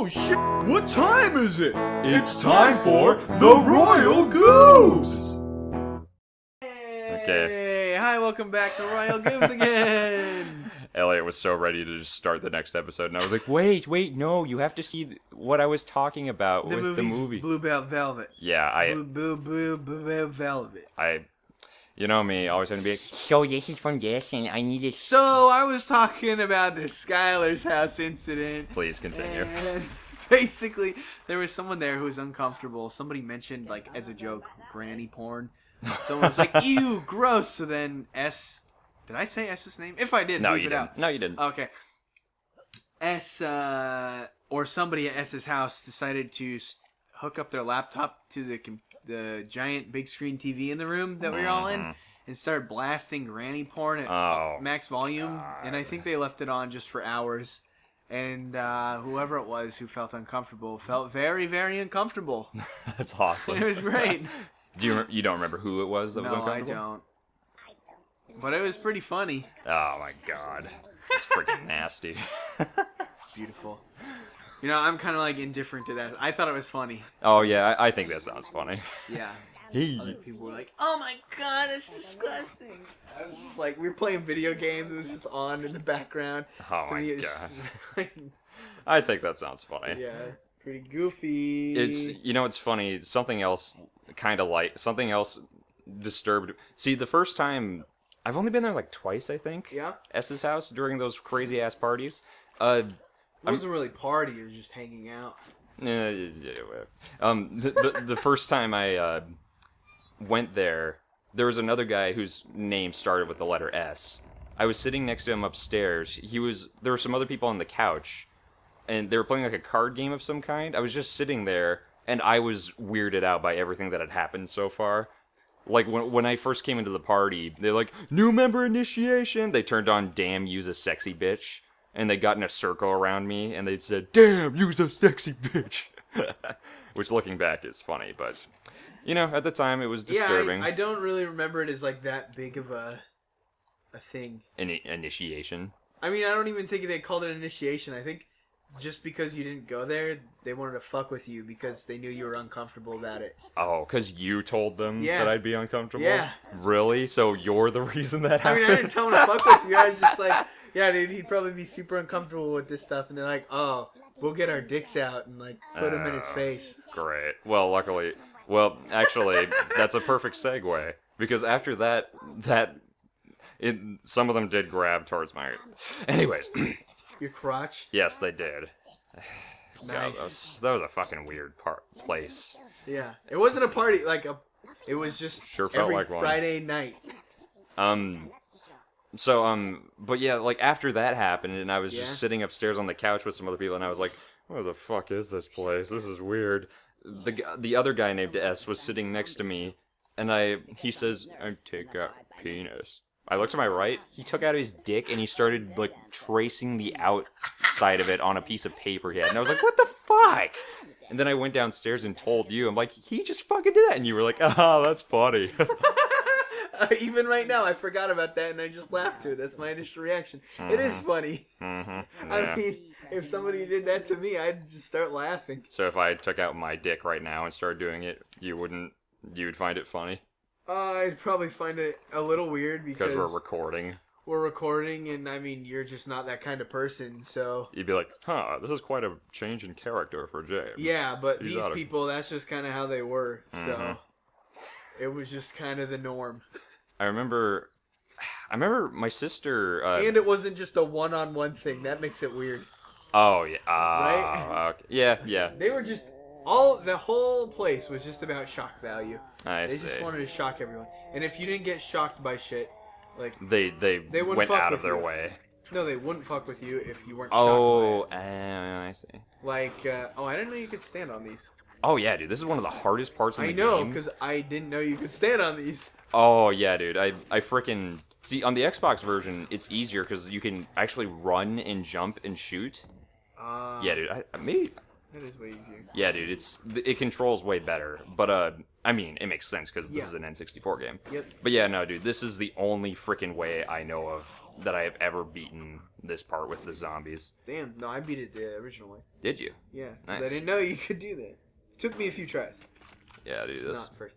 Oh shit! What time is it? It's time for the Royal Goobs! Okay. Hey, hi, welcome back to Royal Goobs again. Elliot was so ready to just start the next episode, and I was like, Wait, wait, no, you have to see th- what I was talking about The with the movie's movie. Blue Bell Velvet. "Yeah, I, Blue, blue, blue, blue Bell Velvet. I, you know me, always gonna be like, So this is from this, and I need it. So I was talking about the Skylar's house incident. please continue." And basically, there was someone there who was uncomfortable. Somebody mentioned, like, as a joke, granny porn. Someone was like, ew, gross. So then S. Did I say S's name? If I did, No, leave you it didn't. out. No, you didn't. Okay. S uh, or somebody at S's house decided to s- hook up their laptop to the the giant big screen TV in the room that we were all in and start blasting granny porn at Oh, max volume. And I think they left it on just for hours. And uh, whoever it was who felt uncomfortable felt very, very uncomfortable. that's awesome. it was great. Do you you don't remember who it was that was no, I uncomfortable? don't. But it was pretty funny. Oh my god, it's freaking nasty. Beautiful. You know, I'm kind of like indifferent to that. I thought it was funny. Oh yeah, I, I think that sounds funny. Yeah. Other people were like, "Oh my god, it's disgusting." I was just like, we were playing video games. It was just on in the background. Oh To my me, it was God. like, I think that sounds funny. yeah, it's pretty goofy. It's you know it's funny. Something else kind of like something else disturbed. See, the first time I've only been there like twice, I think. Yeah. S's house during those crazy ass parties. Uh, it wasn't really party. It was just hanging out. eh, yeah, whatever. um, the, the the first time I uh went there, there was another guy whose name started with the letter S. I was sitting next to him upstairs. He was there were some other people on the couch, and they were playing like a card game of some kind. I was just sitting there, and I was weirded out by everything that had happened so far. Like when when I first came into the party, they're like new member initiation. They turned on "Damn, use a sexy bitch," and they got in a circle around me, and they said "Damn, use a sexy bitch," which looking back is funny, but you know at the time it was disturbing. Yeah, I, I don't really remember it as like that big of a a thing. Ini- initiation. I mean, I don't even think they called it initiation. I think just because you didn't go there, they wanted to fuck with you because they knew you were uncomfortable about it. Oh, because you told them Yeah. that I'd be uncomfortable? Yeah. Really? So you're the reason that I happened? mean, I didn't tell them to fuck with you. I was just like, yeah, dude, he'd probably be super uncomfortable with this stuff. And they're like, oh, we'll get our dicks out and like put him in his Oh. face. Great. Well, luckily, well, actually, that's a perfect segue because after that, that, it, some of them did grab towards my. Anyways, Your crotch. yes, they did. God, that, Nice. was, that was a fucking weird part place. Yeah, it wasn't a party. Like a, it was just Sure felt every like one. Friday night. Um. So um, but yeah, like after that happened, and I was Yeah. just sitting upstairs on the couch with some other people, and I was like, "Where the fuck is this place? This is weird." The the other guy named S was sitting next to me, and I he says, "I take out penis." I looked to my right. He took out his dick and he started like tracing the outside of it on a piece of paper he had, and I was like, "What the fuck?" And then I went downstairs and told you, I'm like, "He just fucking did that," and you were like, "Ah, that's funny." Uh, even right now, I forgot about that and I just laughed to it. That's my initial reaction. It is funny. hmm I mean, if somebody did that to me, I'd just start laughing. So if I took out my dick right now and started doing it, you wouldn't. You would find it funny Uh, I'd probably find it a little weird because we're recording. we're recording, and I mean, you're just not that kind of person. So You'd be like, "Huh, this is quite a change in character for James." yeah, but He's these out of- people, that's just kind of how they were. So Mhm. it was just kind of the norm, I remember. I remember my sister. Uh, and it wasn't just a one-on-one thing. That makes it weird. oh yeah. Uh, Right? okay. Yeah, yeah. They were just all the whole place was just about shock value. I They see. just wanted to shock everyone. And if you didn't get shocked by shit, like They they, They wouldn't went out of their you. way. no, they wouldn't fuck with you if you weren't. Oh, shocked by uh, I see. like uh, oh, I didn't know you could stand on these. Oh yeah, dude. This is one of the hardest parts in I the know because I didn't know you could stand on these. Oh yeah, dude. I I freaking see on the Xbox version, it's easier because you can actually run and jump and shoot. Uh, Yeah, dude. I, I- maybe. that is way easier. Yeah, dude. It's it controls way better. But uh, I mean, it makes sense because this Yeah. is an N64 game. Yep. But yeah, no, dude. This is the only freaking way I know of that I have ever beaten this part with the zombies. Damn, no, I beat it the original way. Did you? Yeah. Nice. I didn't know you could do that. Took me a few tries. Yeah, dude. It's This, not first.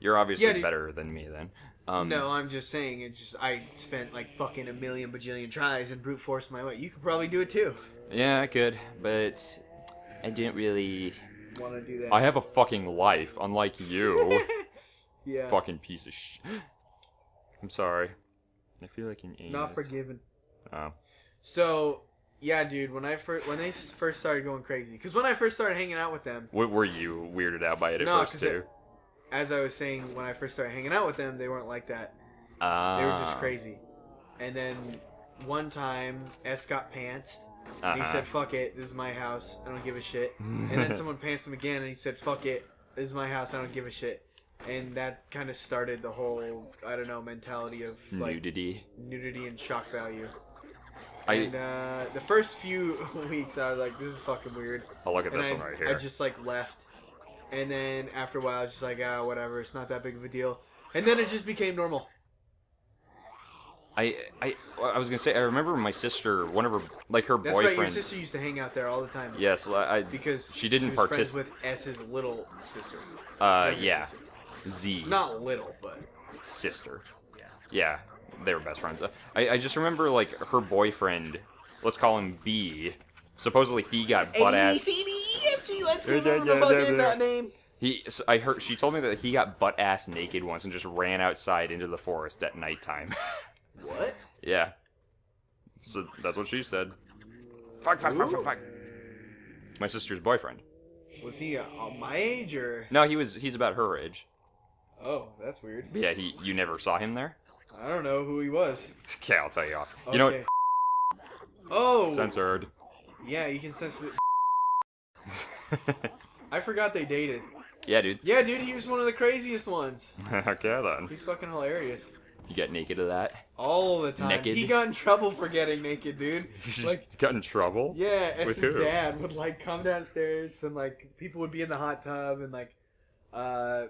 You're obviously Yeah, better than me then. Um, No, I'm just saying. It just I spent like fucking a million bajillion tries and brute forced my way. You could probably do it too. Yeah, I could, but I didn't really. Want to do that? I have a fucking life, unlike you. yeah. fucking piece of sh. I'm sorry. I feel like an anus. Not forgiven. Oh. So yeah, dude. When I first when they first started going crazy, because when I first started hanging out with them, What were you weirded out by it at No, first too? As I was saying, when I first started hanging out with them, they weren't like that. Ah. They were just crazy. And then one time, S got pantsed. And he Uh-huh. said, "Fuck it, this is my house. I don't give a shit." and then someone pantsed him again, and he said, "Fuck it, this is my house. I don't give a shit." And that kind of started the whole I don't know mentality of like Nudity. nudity and shock value. I. And uh, the first few weeks, I was like, "This is fucking weird." oh, look at and this I, one right here. I just like left. And then after a while, I was just like, ah, whatever. It's not that big of a deal. And then it just became normal. I, I, I was gonna say. I remember my sister, one of her, like her That's right. Your sister used to hang out there all the time. Yes, I. I- Because she didn't was friends participate. with S's little sister. Uh, yeah, sister. Z Not little, but sister. Yeah, Yeah, they were best friends. Uh, I, I just remember like her boyfriend. Let's call him B. Supposedly he got butt ass. D, E, F, G. Let's Yeah, give yeah, him the fucking yeah, yeah. uh, name. He, s- I heard. She told me that he got butt ass naked once and just ran outside into the forest at nighttime. What? yeah. So that's what she said. Fuck, fuck, fuck, fuck, fuck. My sister's boyfriend. Was he uh, my age or? No, he was. He's about her age. Oh, that's weird. But yeah, he. You never saw him there. I don't know who he was. Okay, I'll tell you off. You know Okay. Oh. Censored. Yeah, you can sense it. I forgot they dated. yeah, dude. Yeah, dude, he was one of the craziest ones. okay then. He's fucking hilarious. You got naked of that? All the time. Naked? He got in trouble for getting naked, dude. You just Like, got in trouble? yeah, With S's who? dad would like come downstairs and like people would be in the hot tub and like, uh,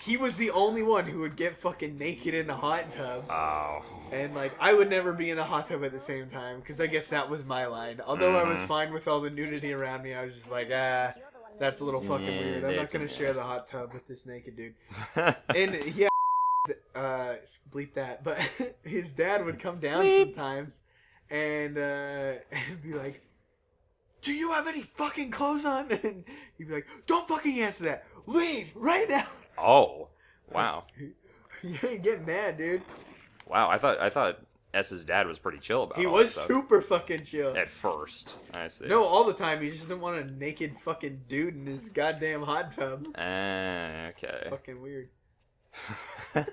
he was the only one who would get fucking naked in the hot tub. Oh. And like I would never be in the hot tub at the same time because I guess that was my line. Although I Mm-hmm. was fine with all the nudity around me, I was just like, ah, that's a little fucking Yeah, weird. I'm not gonna share the hot tub with this naked dude. And yeah, uh, bleep that. But his dad would come down sometimes and uh, and be like, "Do you have any fucking clothes on?" And he'd be like, "Don't fucking answer that. Leave right now." Oh. Wow. you ain't getting mad, dude. Wow, I thought I thought S's dad was pretty chill about it. He was super fucking chill. At first. I see. No, all the time. He just didn't want a naked fucking dude in his goddamn hot tub. Ah, okay. Fucking weird.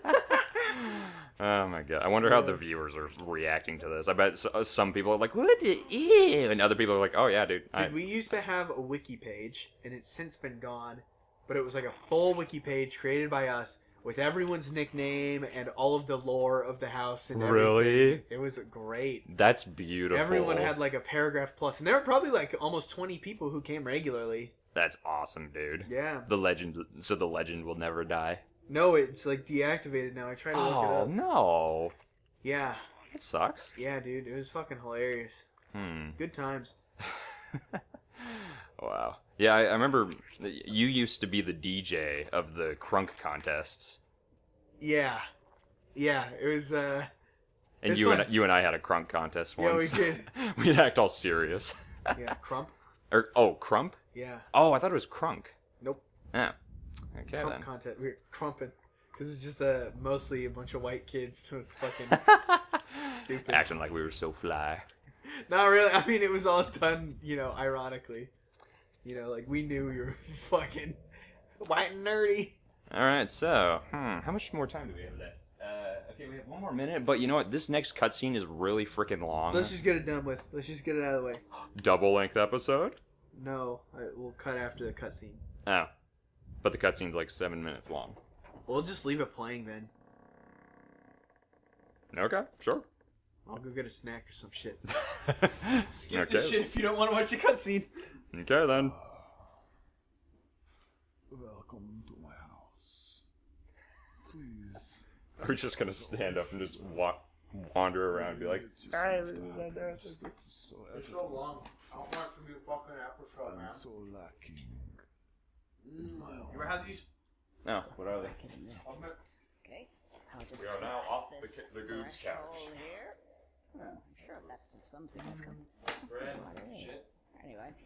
Oh my god. I wonder how the viewers are reacting to this. I bet uh, some people are like, what the ew? And other people are like, oh yeah, dude. I, Dude, we used to have a wiki page, and it's since been gone. But it was like a full wiki page created by us with everyone's nickname and all of the lore of the house and everything. Really? It was great. That's beautiful. Everyone had like a paragraph plus, and there were probably like almost twenty people who came regularly. That's awesome, dude. Yeah. The legend, so the legend will never die. No, it's like deactivated now. I tried to look it Oh up. no, Yeah, that sucks. yeah, dude, it was fucking hilarious. Hmm. Good times. Wow. Yeah, I, I remember you used to be the DJ of the crunk contests, Yeah, yeah, it was. uh and you fun. and you and I had a crunk contest once. Yeah, we did. We'd act all serious. Yeah, crump. or oh, crump. Yeah, Oh, I thought it was crunk. nope. Yeah. Okay Crump then. content. We were crumping because it's just uh, mostly a bunch of white kids. It was fucking stupid. Acting like we were so fly. Not really. I mean, it was all done, you know, ironically. You know, like we knew we were fucking white and nerdy. All right, so hmm, how much more time do we have left? Uh, okay, we have one more minute, but you know what? This next cutscene is really freaking long. Let's just get it done with. Let's just get it out of the way. Double length episode. No, I, we'll cut after the cutscene. Oh, but the cutscene's like seven minutes long. We'll just leave it playing then. Okay, sure. I'll go get a snack or some shit. okay. Skip this shit if you don't want to watch the cutscene. Okay then. Welcome to my house. Please. Are we just gonna stand up and just walk wander around and be like, It's so It's so long. I don't want it to be a fucking episode, man. I'm so lacking. Mm. You ever had these? no, what are they? Okay. We are now off the, this the goose couch. threshold here. Oh, I'm sure that's of some significance. Bread. What it is. Shit. Anyway.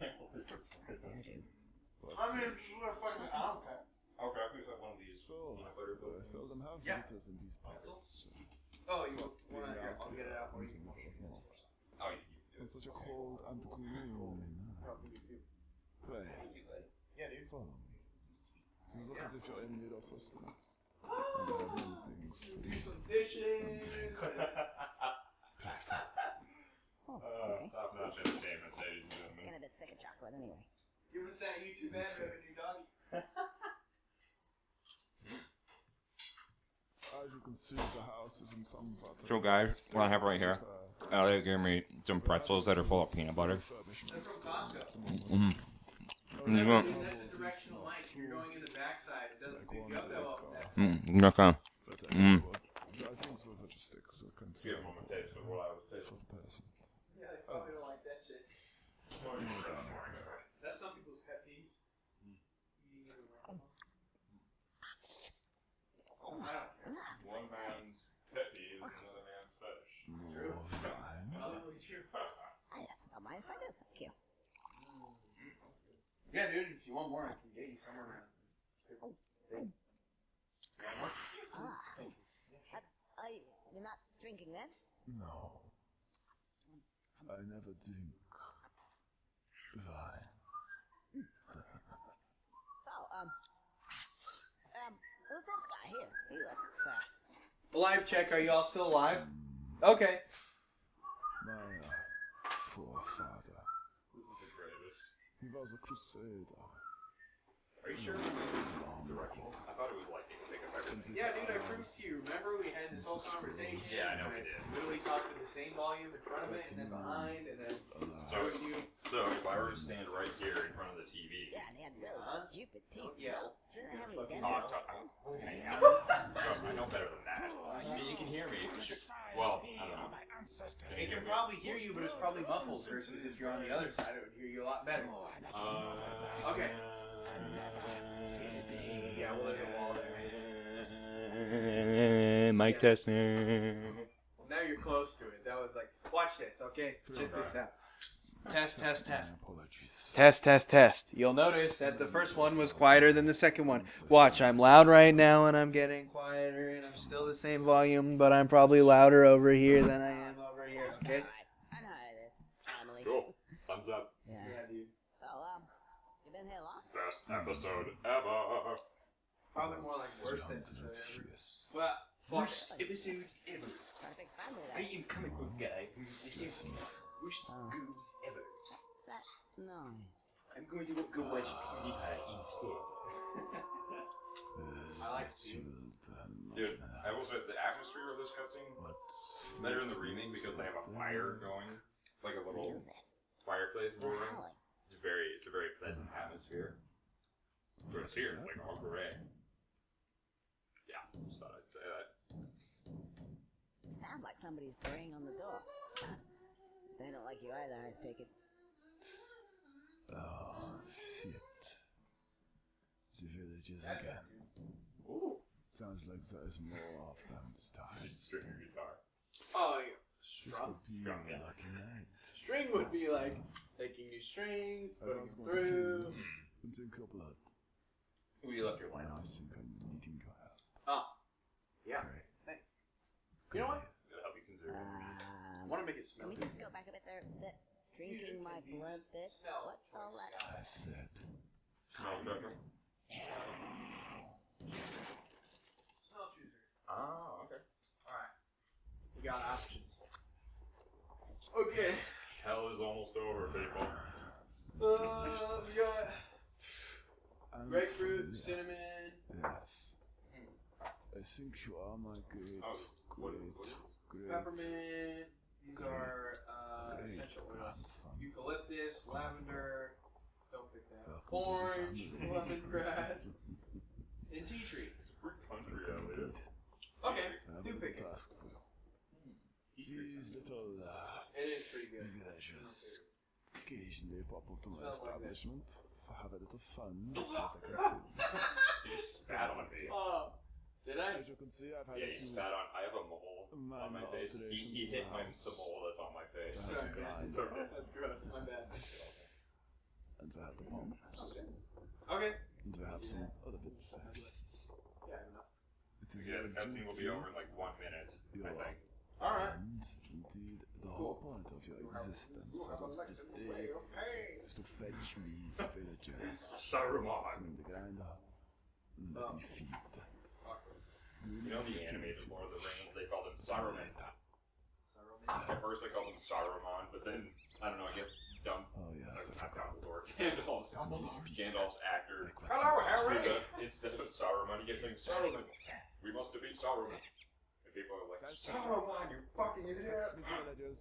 I mean, if you were fucking, I don't care. Okay, I think one of these So, peanut butter I seldom have Yeah. visitors in these parts. Oh, you want? want here, I'll get it out for you. Oh, you, you, It's such a cold and gloomy night. Pray, Yeah, dude. follow me. You look as if you're in need of sustenance. And I have many things to Do do. some dishes. Oh, okay. top notch entertainment, ladies and gentlemen. Getting a bit sick of chocolate anyway. Give us that YouTube ad revenue, doggy. As you can see, the house is in some part So, guys, what I have right here, Elliot gave me some pretzels that are full of peanut butter. They're from Costco. Mm-hmm. You Remember, want- that's a directional mic. You're going in the backside. It doesn't pick you up that well. That's Mm, okay. But Mm. anyway, I think so such a stick so can Give him a taste of what I was for tasting. the person. Yeah, they probably don't like that shit. That's some people's pet peeves. Eating it around. I don't care. One man's pet peeve is another man's fetish. True. Probably true. I don't mind if I do. Thank you. Yeah, dude. If you want more, I can get you somewhere around. Ah. That, I, you're not drinking then? No. I never drink wine. So, um, um, who's this guy here? He looks, uh, Live check. Are you all still alive? Okay. My uh, forefather, This is the greatest. He was a crusader. Are you sure? Directional. I thought it was like you can pick up everything. Yeah, dude. I proved to you. Remember we had this whole conversation. Yeah, I know we did. Literally talked to the same volume in front of it, and then behind, and then So, showed you. so if I were to stand right here in front of the TV, yeah, and he had those Huh? stupid teeth. Oh, don't yell. Didn't Fucking dentures. Oh, t- hang on. Trust me, I know better than that. Oh, See, you can hear me. You should- Well, I don't know. It can probably hear you, but it's probably muffled. Versus if you're on the other side, it would hear you a lot better. Oh, Mic Yeah. testing. Well, now you're close to it. That was like, watch this, okay? Check this out. Test, test, test. Apologies. Test, test, test. You'll notice that the first one was quieter than the second one. Watch, I'm loud right now and I'm getting quieter and I'm still the same volume, but I'm probably louder over here than I am over here, okay? I know how it is. Family. Cool. Thumbs up. Yeah. Yeah, dude. So, um, you been here long? Best episode ever. Probably more like worst episode ever. Well, fuck Worst episode ever. Got a big family I am comic book guy from The Simpsons. Worst goobs ever. That's nice. I'm going to go watch PewDiePie instead. I like you. Dude, I will say the atmosphere of this cutscene better in the remake because they have a fire going, like a little fireplace brewing. Golly. It's very, it's a very pleasant atmosphere. Whereas here, it's like all gray. Yeah, just thought I'd say that. Sounds like somebody's banging on the door. they don't like you either, I take it. Oh, shit. The village is That's again. Ooh, Sounds like there is more of them this time. just string your guitar. Oh, yeah. This Strum. would Strum, yeah. lucky night. String would be like taking these strings, I putting them through. kill and drink your blood. Ooh, you left your And line I think I'm needing your help. Oh, ah. yeah. Great. Thanks. You know what? It'll help you conserve Um, I want to make it can we just go back a bit there? That drinking my blood bit? Smell What's all that? I said, Smell better. Smell chooser. Ah, okay. Alright. We got options. Okay. Hell is almost over, people. Uh, we got and grapefruit, yeah, cinnamon. Yes. I think you are my great, Oh, what is, great, what is great. peppermint. These are uh, essential oils. Eucalyptus, lavender. Don't pick that. Orange, lemongrass, and tea tree. It's pretty country out here. Okay, do a pick it. task for you. little uh, It is pretty good. delicious. Occasionally pop up to my Smells like this. establishment have a little fun. with what I. You just spat on me. Oh, did I? As you can see, I've had Yeah, a you few spat on. I have a mole on my face. He, he hit my, the the mole that's on my face. Sorry, man. It's okay. That's gross. My bad. and we have the pumps. Okay. And we have some other bits and pieces. Yeah, enough. It is Yeah, your the will be over in like one minute, You I are. think. All right. And indeed, the whole point of your existence as of this day is to fetch these villagers, Saruman. some in the grinder, and let um. me feed. You know the animated Lord of the Rings, they called him Saruman. At first they called him Saruman, but then, I don't know, I guess Dumb, Oh yes, uh, I not forgot. Dumbledore, Gandalf's, Gandalf's actor. Hello, Harry. screwed up. Instead of Saruman, he kept saying Aruman. We must defeat Saruman. And people are like, Saruman, you fucking idiot! Excuse me, villagers.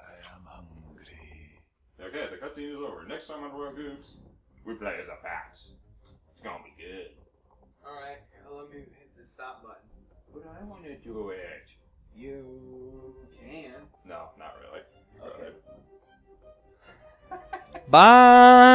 I am hungry. Okay, the cutscene is over. Next time on Royal Goobs, we play as a Pax. It's gonna be good. All right. Let me hit the stop button. But I wanna do it. You can. No, not really. Okay. Bye